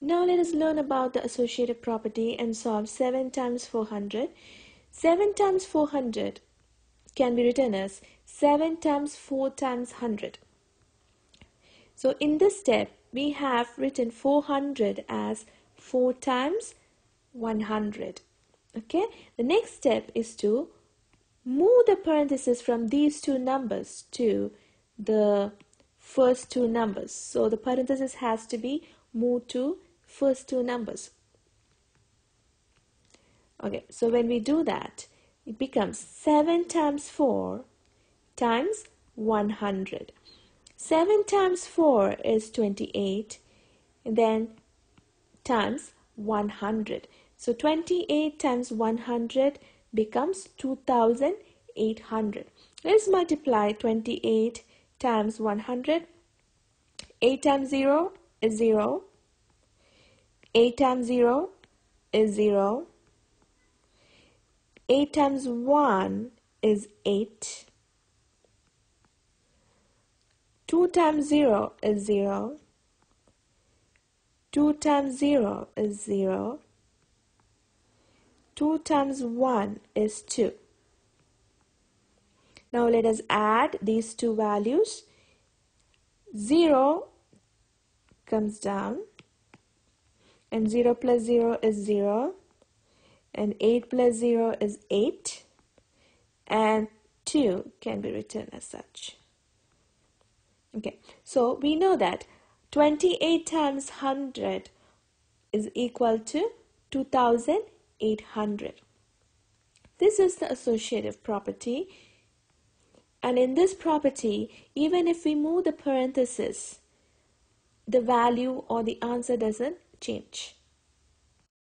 Now let us learn about the associative property and solve 7 times 400. 7 times 400 can be written as 7 times 4 times 100. So in this step, we have written 400 as 4 times 100. Okay, the next step is to move the parentheses from these two numbers to the first two numbers. So the parenthesis has to be moved to first two numbers. Okay, so when we do that, it becomes 7 times 4 times 100. 7 times 4 is 28, and then times 100. So 28 times 100 becomes 2800. Let's multiply 28 times 100. 8 times 0 is 0. 8 times 0 is 0. 8 times 1 is 8. 2 times 0 is 0. 2 times 0 is 0. 2 times 1 is 2. Now let us add these two values. 0 comes down. And 0 plus 0 is 0 and 8 plus 0 is 8 and 2 can be written as such. Okay, so we know that 28 times 100 is equal to 2800. This is the associative property. And in this property even if we move the parenthesis the value or the answer doesn't change.